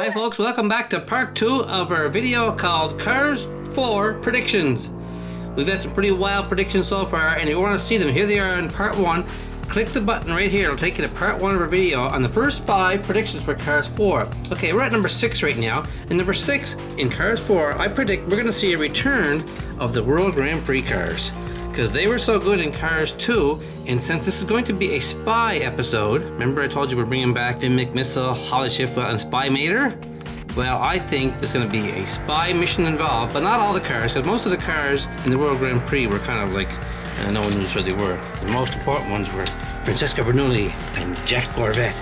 Hi folks, welcome back to part two of our video called Cars 4 Predictions. We've had some pretty wild predictions so far and if you want to see them, here they are in part one. Click the button right here, it'll take you to part one of our video on the first five predictions for Cars 4. Okay, we're at number six right now. And number six, in Cars 4, I predict we're going to see a return of the World Grand Prix cars. Because they were so good in Cars 2 and since this is going to be a spy episode, remember I told you we're bringing back Finn McMissile, Holley Shiftwell, and Spy Mater? Well, I think there's going to be a spy mission involved, but not all the cars, because most of the cars in the World Grand Prix were kind of like, uh, no one knows where they were. The most important ones were Francesco Bernoulli and Jeff Gorvette.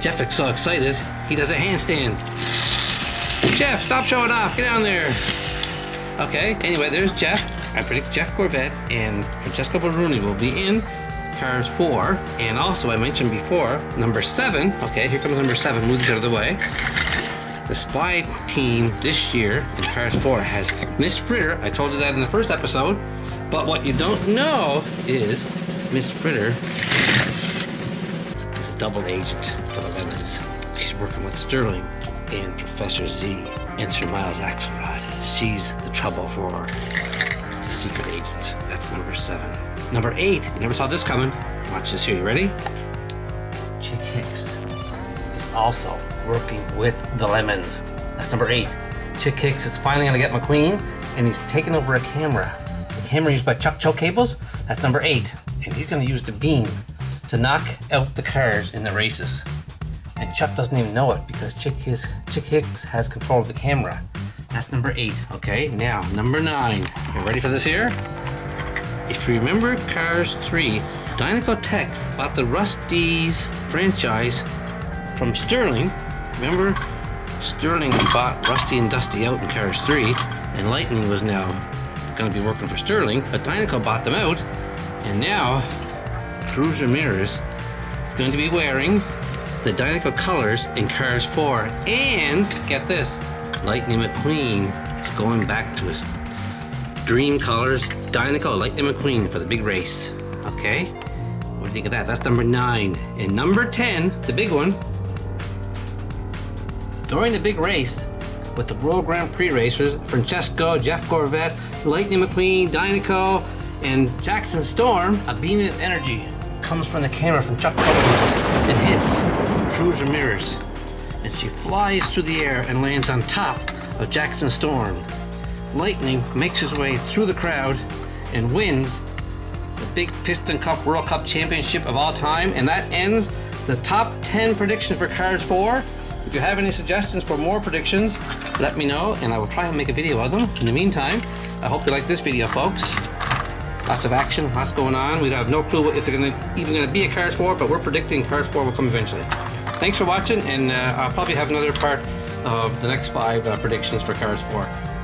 Jeff is so excited, he does a handstand. Jeff, stop showing off, get down there. Okay, anyway, there's Jeff. I predict Jeff Gorvette and Francesco Bernoulli will be in Cars 4. And also, I mentioned before, number 7. Okay, here comes number 7. Move this out of the way. The spy team this year in Cars 4 has Miss Fritter. I told you that in the first episode. But what you don't know is Miss Fritter is a double agent the Lemons. She's working with Sterling and Professor Z and Sir Miles Axelrod. She's the trouble for the secret agents. That's number seven. Number eight, you never saw this coming. Watch this here, you ready? Chick Hicks is also working with the Lemons. That's number eight. Chick Hicks is finally gonna get McQueen and he's taking over a camera. The camera used by Chuck Choke Cables, that's number eight. And he's gonna use the beam to knock out the cars in the races. And Chuck doesn't even know it because Chick Hicks, Chick Hicks has control of the camera. That's number eight, okay? Now, number nine. You ready for this here? If you remember Cars 3, Dynacotech bought the Rust-eze franchise from Sterling. Remember? Sterling bought Rusty and Dusty out in Cars 3, and Lightning was now going to be working for Sterling, but Dinoco bought them out, and now Cruz Ramirez is going to be wearing the Dinoco colors in Cars 4, and get this, Lightning McQueen is going back to his Dream Colors Dinoco Lightning McQueen for the big race. Okay? What do you think of that? That's number nine. And number 10, the big one, during the big race with the World Grand Prix racers, Francesco, Jeff Gorvette, Lightning McQueen, Dinoco, and Jackson Storm, a beam of energy comes from the camera from Chuck Collins and hits Cruz Ramirez. And she flies through the air and lands on top of Jackson Storm. Lightning makes his way through the crowd and wins the big Piston Cup World Cup Championship of all time, and that ends the top 10 predictions for Cars 4. If you have any suggestions for more predictions, let me know, and I will try and make a video of them. In the meantime, I hope you like this video, folks. Lots of action, lots going on. We have no clue if they're gonna even gonna be a Cars 4, but we're predicting Cars 4 will come eventually. Thanks for watching, and uh, I'll probably have another part of the next five uh, predictions for Cars 4.